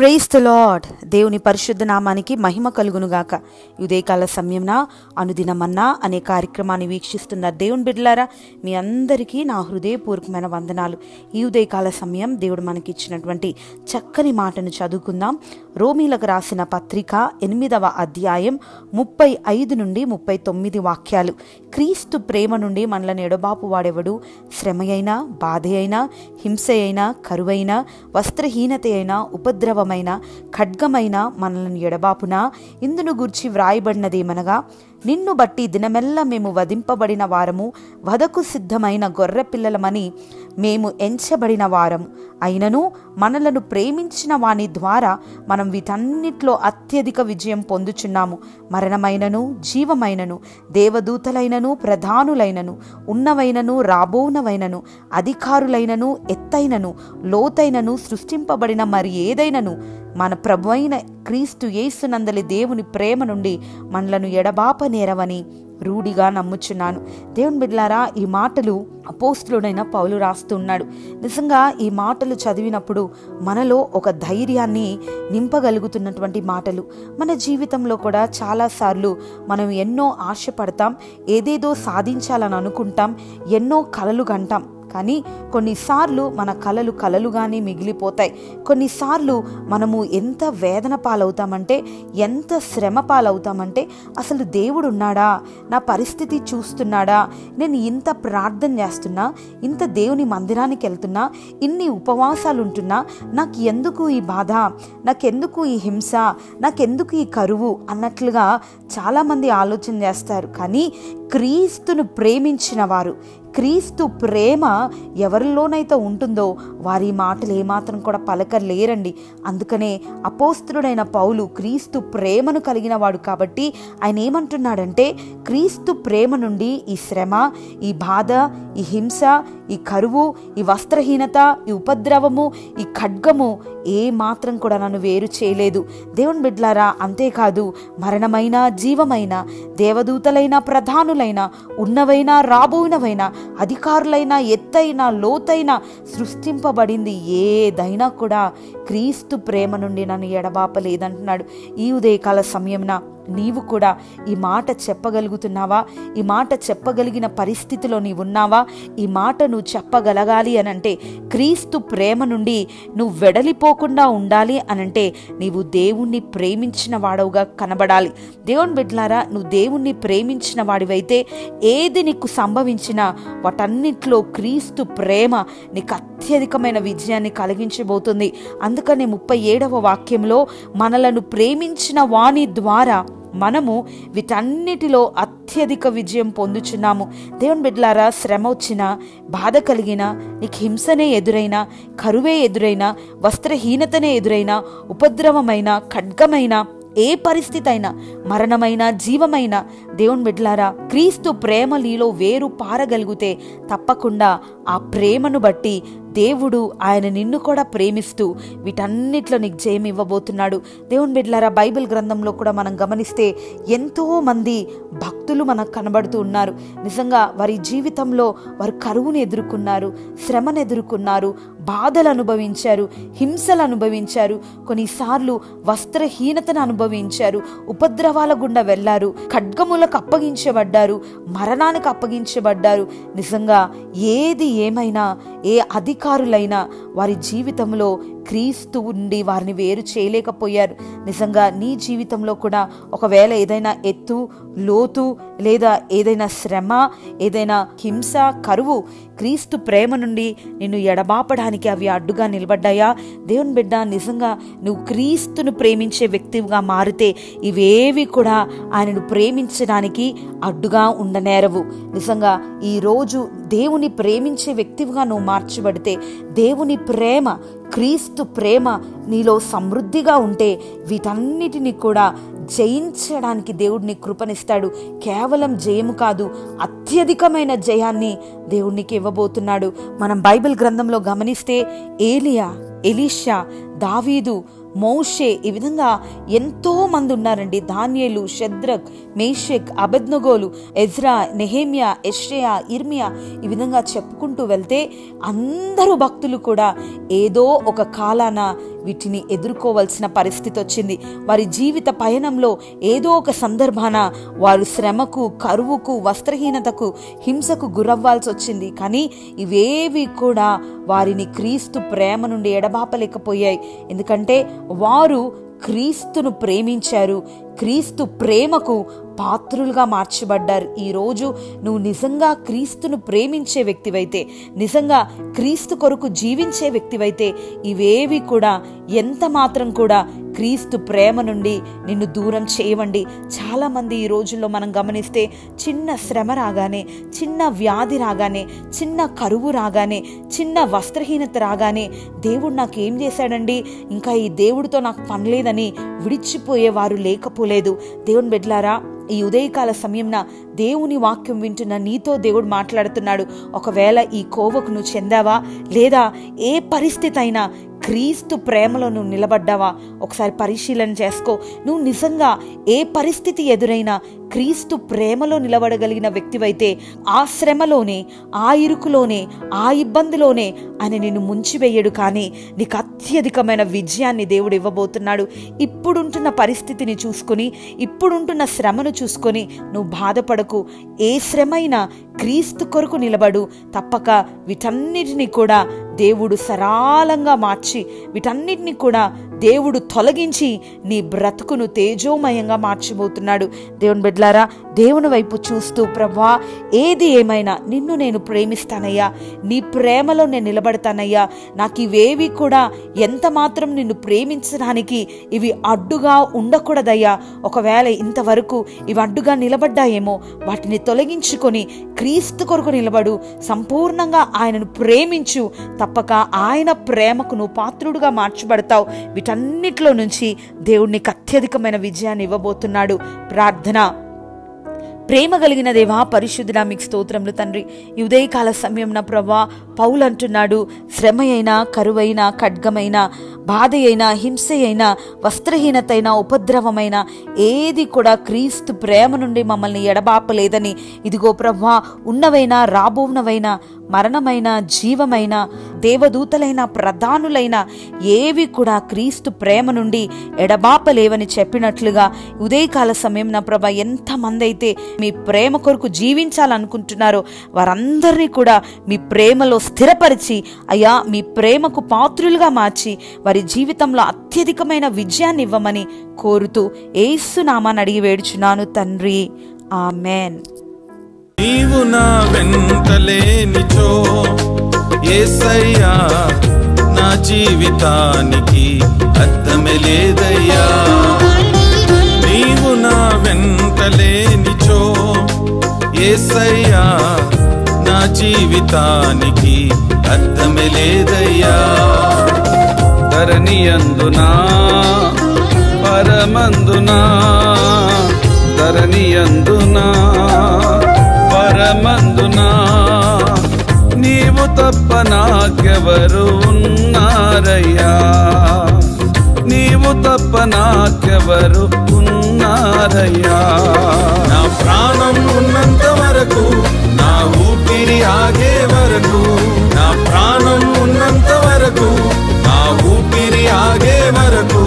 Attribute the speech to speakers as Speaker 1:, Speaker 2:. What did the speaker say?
Speaker 1: Praise the lord దేవుని పరిశుద్ధ నామానికి మహిమ కలుగునుగాక. ఉదయకాల సమయంన అనుదినమన్నా అనే కార్యక్రమాన్ని వీక్షిస్తున్న దేవుని బిడ్డలారా మీ అందరికీ నా హృదయపూర్వకమైన వందనాలు. ఈ ఉదయకాల సమయం దేవుడు మనకి ఇచ్చినటువంటి చక్కని మాటను చదువుకుందాం. రోమీలకు రాసిన పత్రిక ఎనిమిదవ అధ్యాయం ముప్పై ఐదు నుండి ముప్పై తొమ్మిది వాక్యాలు. క్రీస్తు ప్రేమ నుండి మనలను ఎడబాపు వాడెవడు? శ్రమ అయినా బాధ అయినా హింస అయినా కరువైనా వస్త్రహీనత అయినా ఉపద్రవమైన ఖడ్గమైన మనలను ఎడబాపునా? ఇందును గూర్చి వ్రాయబడినదేమనగా నిన్ను బట్టి దినమెల్లా మేము వధింపబడిన వారము వదకు సిద్ధమైన గొర్రె పిల్లలమని మేము ఎంచబడిన వారం. అయినను మనలను ప్రేమించిన వాని ద్వారా మనం వీటన్నిటిలో అత్యధిక విజయం పొందుచున్నాము. మరణమైనను జీవమైనను దేవదూతలైనను ప్రధానులైనను ఉన్నవైనను రాబోనవైనను అధికారులైనను ఎత్తైనను లోతైనను సృష్టింపబడిన మరి ఏదైనను మన ప్రభు అయిన క్రీస్తు యేసునందలి దేవుని ప్రేమ నుండి మనలను ఎడబాప నేరవని రూఢిగా నమ్ముచున్నాను. దేవుని బిడ్లారా ఈ మాటలు అపోస్తులుడైన పౌలు రాస్తున్నాడు. నిజంగా ఈ మాటలు చదివినప్పుడు మనలో ఒక ధైర్యాన్ని నింపగలుగుతున్నటువంటి మాటలు. మన జీవితంలో కూడా చాలాసార్లు మనం ఎన్నో ఆశపడతాం ఏదేదో సాధించాలని అనుకుంటాం ఎన్నో కలలు కంటాం. కానీ కొన్నిసార్లు మన కలలు కలలుగానే మిగిలిపోతాయి. కొన్నిసార్లు మనము ఎంత వేదన పాలవుతామంటే ఎంత శ్రమ పాలవుతామంటే అసలు దేవుడు ఉన్నాడా నా పరిస్థితి చూస్తున్నాడా? నేను ఇంత ప్రార్థన చేస్తున్నా? ఇంత దేవుని మందిరానికి వెళ్తున్నా? ఇన్ని ఉపవాసాలు ఉంటున్నా నాకు ఎందుకు ఈ బాధ? నాకెందుకు ఈ హింస? నాకెందుకు ఈ కరువు? అన్నట్లుగా చాలామంది ఆలోచన చేస్తారు. కానీ క్రీస్తును ప్రేమించిన వారు క్రీస్తు ప్రేమ ఎవరిలోనైతే ఉంటుందో వారి మాటలు ఏమాత్రం కూడా పలకలేరండి. అందుకనే అపోస్తుడైన పౌలు క్రీస్తు ప్రేమను కలిగిన వాడు కాబట్టి ఆయన ఏమంటున్నాడంటే క్రీస్తు ప్రేమ నుండి ఈ శ్రమ ఈ బాధ ఈ హింస ఈ కరువు ఈ వస్త్రహీనత ఈ ఉపద్రవము ఈ ఖడ్గము ఏ మాత్రం కూడా నన్ను వేరు చేయలేదు. దేవుని బిడ్లారా అంతేకాదు మరణమైన జీవమైన దేవదూతలైన ప్రధానులైన ఉన్నవైనా రాబోయినవైనా అధికారులైన ఎత్తైన లోతైన సృష్టింపబడింది. ఏదైనా కూడా క్రీస్తు ప్రేమ నుండి నన్ను ఎడబాపలేదంటున్నాడు. ఈ ఉదయకాల సమయంన నీవు కూడా ఈ మాట చెప్పగలుగుతున్నావా? ఈ మాట చెప్పగలిగిన పరిస్థితిలో నీవు ఉన్నావా ఈ మాట నువ్వు చెప్పగలగాలి అనంటే క్రీస్తు ప్రేమ నుండి నువ్వు వెడలిపోకుండా ఉండాలి అనంటే నీవు దేవుణ్ణి ప్రేమించిన వాడవుగా కనబడాలి. దేవుని బిడ్లారా నువ్వు దేవుణ్ణి ప్రేమించిన వాడివైతే ఏది నీకు సంభవించినా వాటన్నిట్లో క్రీస్తు ప్రేమ నీకు అత్యధికమైన విజయాన్ని కలిగించబోతుంది. అందుకని ముప్పై ఏడవ వాక్యంలో మనలను ప్రేమించిన వాణి ద్వారా మనము వీటన్నిటిలో అత్యధిక విజయం పొందుచున్నాము. దేవుని బిడ్లారా శ్రమ వచ్చినా బాధ కలిగినా నీకు హింసనే ఎదురైనా కరువే ఎదురైనా వస్త్రహీనతనే ఎదురైనా ఉపద్రవమైన ఖడ్గమైన ఏ పరిస్థితి అయినా మరణమైన జీవమైన దేవుని బిడ్లారా క్రీస్తు ప్రేమ నీలో వేరు పారగలిగితే తప్పకుండా ఆ ప్రేమను బట్టి దేవుడు ఆయన నిన్ను కూడా ప్రేమిస్తూ వీటన్నిట్లో నీకు జయం ఇవ్వబోతున్నాడు. దేవుని బిడ్లారా బైబిల్ గ్రంథంలో కూడా మనం గమనిస్తే ఎంతో మంది భక్తులు మనకు కనబడుతూ ఉన్నారు. నిజంగా వారి జీవితంలో వారు కరువును ఎదుర్కొన్నారు శ్రమను ఎదుర్కొన్నారు బాధలు అనుభవించారు హింసలు అనుభవించారు కొన్నిసార్లు వస్త్రహీనతను అనుభవించారు ఉపద్రవాల గుండా వెళ్ళారు ఖడ్గములకు అప్పగించబడ్డారు మరణానికి అప్పగించబడ్డారు. నిజంగా ఏది ఏమైనా ఏ అధికారులైనా వారి జీవితంలో క్రీస్తు ఉండి వారిని వేరు చేయలేకపోయారు. నిజంగా నీ జీవితంలో కూడా ఒకవేళ ఏదైనా ఎత్తు లోతు లేదా ఏదైనా శ్రమ ఏదైనా హింస కరువు క్రీస్తు ప్రేమ నుండి నిన్ను ఎడబాపడానికి అవి అడ్డుగా నిలబడ్డాయా? దేవుని బిడ్డ నిజంగా నువ్వు క్రీస్తును ప్రేమించే వ్యక్తిగా మారితే ఇవేవి కూడా ఆయనను ప్రేమించడానికి అడ్డుగా ఉండనేరవు. నిజంగా ఈరోజు దేవుని ప్రేమించే వ్యక్తిగా నువ్వు మార్చబడితే దేవుని ప్రేమ క్రీస్తు ప్రేమ నీలో సమృద్ధిగా ఉంటే వీటన్నిటిని కూడా జయించడానికి దేవుడిని కృపనిస్తాడు. కేవలం జయము కాదు అత్యధికమైన జయాన్ని దేవునికి ఇవ్వబోతున్నాడు. మనం బైబిల్ గ్రంథంలో గమనిస్తే ఏలియా ఎలీషా దావీదు మోషే ఈ విధంగా ఎంతో మంది ఉన్నారండి. దానియేలు షద్రక్ మేషక్ అబద్నగోలు ఎజ్రా నెహేమియా ఎష్యా ఇర్మియా ఈ విధంగా చెప్పుకుంటూ వెళ్తే అందరూ భక్తులు కూడా ఏదో ఒక కాలాన వీటిని ఎదుర్కోవాల్సిన పరిస్థితి వచ్చింది. వారి జీవిత పయనంలో ఏదో ఒక సందర్భాన వారు శ్రమకు కరువుకు వస్త్రహీనతకు హింసకు గురవ్వాల్సి వచ్చింది. కానీ ఇవేవి కూడా వారిని క్రీస్తు ప్రేమ నుండి ఎడబాపలేకపోయాయి. ఎందుకంటే వారు క్రీస్తును ప్రేమించారు. క్రీస్తు ప్రేమకు పాత్రులుగా మార్చబడ్డారు. ఈరోజు నువ్వు నిజంగా క్రీస్తును ప్రేమించే వ్యక్తివైతే నిజంగా క్రీస్తు కొరకు జీవించే వ్యక్తివైతే ఇవేవి కూడా ఎంత మాత్రం కూడా క్రీస్తు ప్రేమ నుండి నిన్ను దూరం చేయవండి. చాలామంది ఈ రోజుల్లో మనం గమనిస్తే చిన్న శ్రమ రాగానే చిన్న వ్యాధి రాగానే చిన్న కరువు రాగానే చిన్న వస్త్రహీనత రాగానే దేవుడు నాకు ఏం చేశాడండి? ఇంకా ఈ దేవుడితో నాకు పనిలేదని విడిచిపోయేవారు లేకపోలేదు. దేవుని బిడ్లారా ఈ ఉదయకాల సమయంన దేవుని వాక్యం వింటున్న నీతో దేవుడు మాట్లాడుతున్నాడు. ఒకవేళ ఈ కోవకు నువ్వు చెందావా? లేదా ఏ పరిస్థితి అయినా క్రీస్తు ప్రేమలో నువ్వు నిలబడ్డావా? ఒకసారి పరిశీలన చేసుకో. నువ్వు నిజంగా ఏ పరిస్థితి ఎదురైనా క్రీస్తు ప్రేమలో నిలబడగలిగిన వ్యక్తివైతే ఆ శ్రమలోనే ఆ ఇరుకులోనే ఆ ఇబ్బందిలోనే ఆయన నిన్ను ముంచివేయడు కానీ నీకు అత్యధికమైన విజయాన్ని దేవుడు ఇవ్వబోతున్నాడు. ఇప్పుడుంటున్న పరిస్థితిని చూసుకొని ఇప్పుడుంటున్న శ్రమను చూసుకొని నువ్వు బాధపడకు. ఏ శ్రమైనా క్రీస్తు కొరకు నిలబడు. తప్పక వీటన్నిటిని కూడా దేవుడు సరాలంగా మార్చి వీటన్నిటిని కూడా దేవుడు తొలగించి నీ బ్రతుకును తేజోమయంగా మార్చిపోతున్నాడు దేవుని బిడ్లారా దేవుని వైపు చూస్తూ ప్రభా ఏది ఏమైనా నిన్ను నేను ప్రేమిస్తానయ్యా. నీ ప్రేమలో నేను నిలబడతానయ్యా. నాకు ఇవేవి కూడా ఎంత మాత్రం నిన్ను ప్రేమించడానికి ఇవి అడ్డుగా ఉండకూడదయ్యా. ఒకవేళ ఇంతవరకు ఇవి అడ్డుగా నిలబడ్డాయేమో వాటిని తొలగించుకొని క్రీస్తు కొరకు నిలబడు. సంపూర్ణంగా ఆయనను ప్రేమించు. తప్పక ఆయన ప్రేమకు నువ్వు పాత్రుడుగా మార్చబడతావు. వీటన్నిటిలో నుంచి దేవుణ్ణికి అత్యధికమైన విజయాన్ని ఇవ్వబోతున్నాడు. ప్రార్థన. ప్రేమ కలిగిన దేవా పరిశుద్ధుడా మీకు స్తోత్రములు తండ్రి. ఈ ఉదయకాల సమయం నా ప్రభా పౌలు అంటున్నాడు శ్రమ అయినా కరువైన ఖడ్గమైన బాధ అయినా హింస అయినా వస్త్రహీనతైన ఉపద్రవమైన ఏది కూడా క్రీస్తు ప్రేమ నుండి మమ్మల్ని ఎడబాపలేదని. ఇదిగో ప్రభా ఉన్నవైనా రాబోనవైనా మరణమైన జీవమైన దేవదూతలైన ప్రధానులైన ఏవి కూడా క్రీస్తు ప్రేమ నుండి ఎడబాపలేవని చెప్పినట్లుగా ఉదయకాల సమయం నా ప్రభ ఎంతమంది అయితే మీ ప్రేమ కొరకు జీవించాలనుకుంటున్నారో వారందరినీ కూడా మీ ప్రేమలో స్థిరపరిచి అయ్యా మీ ప్రేమకు పాత్రులుగా మార్చి వారి జీవితంలో అత్యధికమైన విజయాన్ని ఇవ్వమని కోరుతూ ఏసునామాని అడిగి వేడుచున్నాను తండ్రి. ఆమెన్.
Speaker 2: నీవు నా వెంటలేనిచో ఏసయ్యా నా జీవితానికి అర్థమే లేదయ్యా. నీవు నా వెంటలేనిచో ఏసయ్యా నా జీవితానికి అర్థమే లేదయ్యా. ధరణి అందునా పరమందునా ధరణి అందునా నీవు తప్ప నాకెవరు ఉన్నారయ్యా? నీవు తప్ప నాకెవరు ఉన్నారయ్యా? నా ప్రాణం ఉన్నంత వరకు నా ఊపిరి ఆగే వరకు నా ప్రాణం ఉన్నంత వరకు నా ఊపిరి ఆగే వరకు.